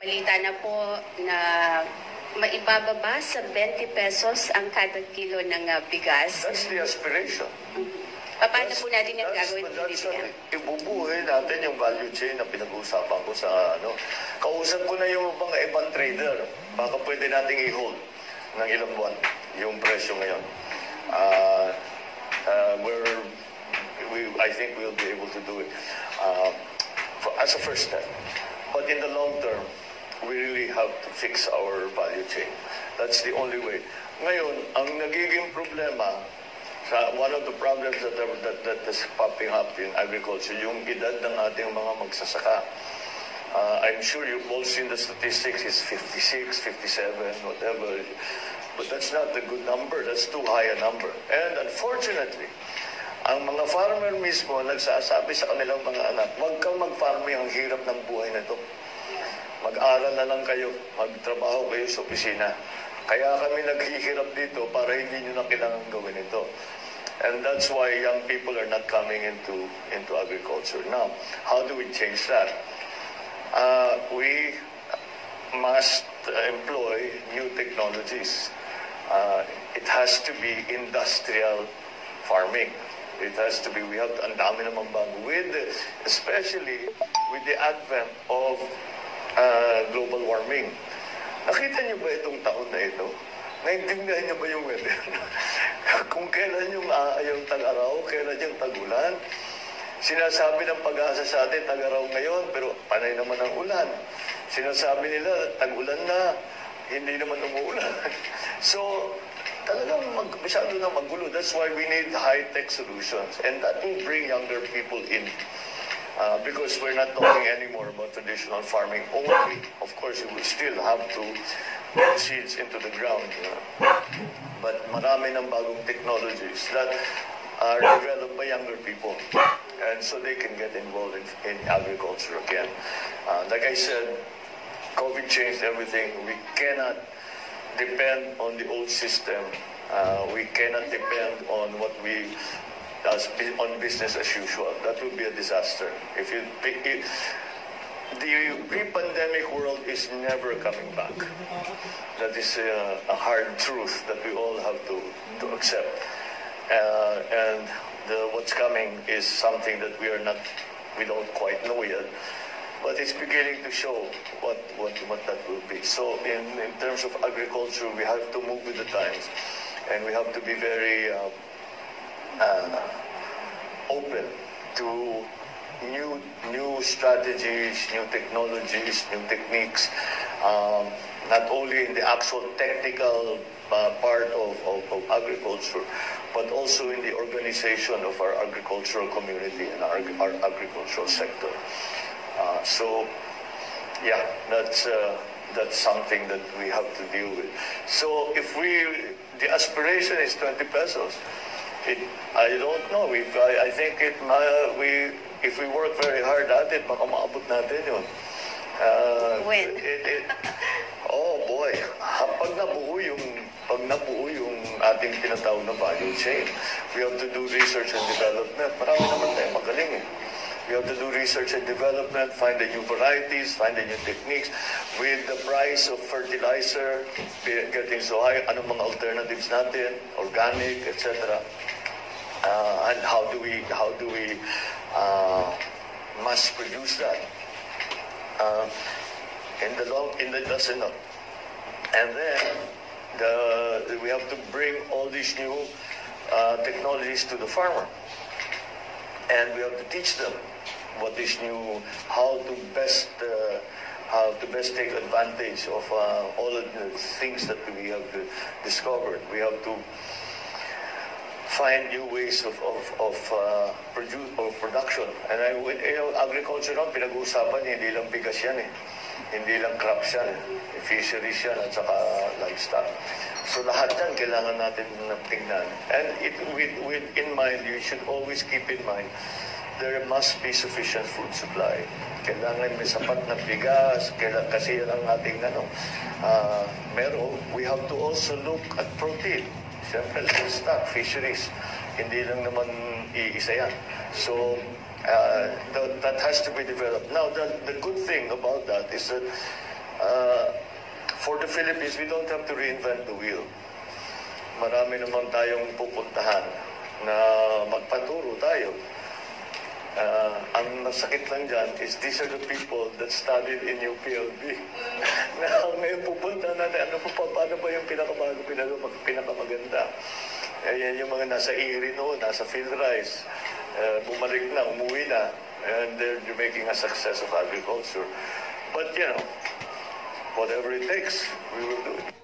Malita na po na maibababa sa 20 pesos ang kada kilo ng ah, bigas. That's the aspiration. Paano po natin yung gagawin dito? what- Ibubuhay natin yung value chain na pinag-uusapan ko sa ano. Kausap ko na yung mga ibang trader. Baka pwede nating i-hold ng ilang buwan yung presyo ngayon. Uh, uh, we're, we, I think we'll be able to do it uh, for, as a first step. But in the long term, we really have to fix our value chain. That's the only way. Ngayon, ang nagiging problema sa one of the problems that, that, that is popping up in agriculture, yung edad ng ating mga magsasaka. Uh, I'm sure you've all seen the statistics, it's 56, 57, whatever. But that's not a good number. That's too high a number. And unfortunately, ang mga farmer mismo nagsasabi sa kanilang mga anak, huwag kang mag-farming, ang hirap ng buhay na ito. Mag-aral na lang kayo, magtrabaho kayo sa opisina. Kaya kami naghihirap dito para hindi nyo na kailangan gawin ito. And that's why young people are not coming into, into agriculture. Now, how do we change that? Uh, we must employ new technologies. Uh, it has to be industrial farming. It has to be, we have ang dami naman bago. With, especially with the advent of uh, global warming. Nakita niyo ba itong taon na ito? Naintindihan niyo ba yung weather? Kung kailan yung uh, tag-araw, kailan yung tag-ulan. Sinasabi ng pag-asa sa atin, tag-araw ngayon, pero panay naman ang ulan. Sinasabi nila, tag-ulan na, hindi naman umuulan. so, talagang mag, masyado na magulo. That's why we need high-tech solutions. And that will bring younger people in. Uh, because we're not talking anymore about traditional farming only. Of course, you will still have to put seeds into the ground. know. But marami ng bagong technologies that are developed by younger people. And so they can get involved in, in agriculture again. Uh, like I said, COVID changed everything. We cannot depend on the old system. Uh, we cannot depend on what we as on business as usual. That would be a disaster. If you the pre-pandemic world is never coming back. That is a, a hard truth that we all have to, to accept. Uh, and the, what's coming is something that we are not, we don't quite know yet. But it's beginning to show what, what, what that will be. So in, in terms of agriculture, we have to move with the times. And we have to be very uh, uh, open to new new strategies, new technologies, new techniques, um, not only in the actual technical uh, part of, of, of agriculture, but also in the organization of our agricultural community and our, our agricultural sector. Uh, so, yeah, that's uh, that's something that we have to deal with. So if we, the aspiration is 20 pesos. It, I don't know. If I, I think it, uh, we, if we work very hard at it, baka maabot natin yun. Uh, When? It, it, oh boy, Ha- pag nabuo yung pag nabuo yung ating tinatawag na value chain, we have to do research and development. Marami naman tayo magaling eh. We have to do research and development, find the new varieties, find the new techniques. With the price of fertilizer be- getting so high, anong mga alternatives natin, organic, etc. Uh, and how do we how do we uh, mass produce that? Uh, in the long in the doesn't. And then the, we have to bring all these new uh, technologies to the farmer. And we have to teach them what is new, how to best uh, how to best take advantage of uh, all of the things that we have discovered. We have to find new ways of of, of uh, produce of production. And I, when, you know, agriculture naman, pinag-uusapan, hindi lang bigas yan eh. Hindi lang crops yan. eh. Fisheries yan at saka livestock. So lahat yan kailangan natin tingnan. And it, with, with in mind, you should always keep in mind, there must be sufficient food supply. Kailangan may sapat na bigas, kailangan, kasi yan ang ating ano, uh, meron. We have to also look at protein. Siyempre, livestock, fisheries. Hindi lang naman iisa yan. So, uh, that, that has to be developed. Now, the, the good thing about that is that Uh, for the Philippines, we don't have to reinvent the wheel. Marami naman tayong pupuntahan na magpaturo tayo. Uh, ang masakit lang dyan is these are the people that studied in UPLB. na ngayon pupunta natin, ano pa, paano ba yung pinakabago, pinaka, pinakamaganda? Eh, yan yung mga nasa IRI noon, nasa PhilRice, uh, bumalik na, umuwi na, and they're making a success of agriculture. But, you know, whatever it takes, we will do it.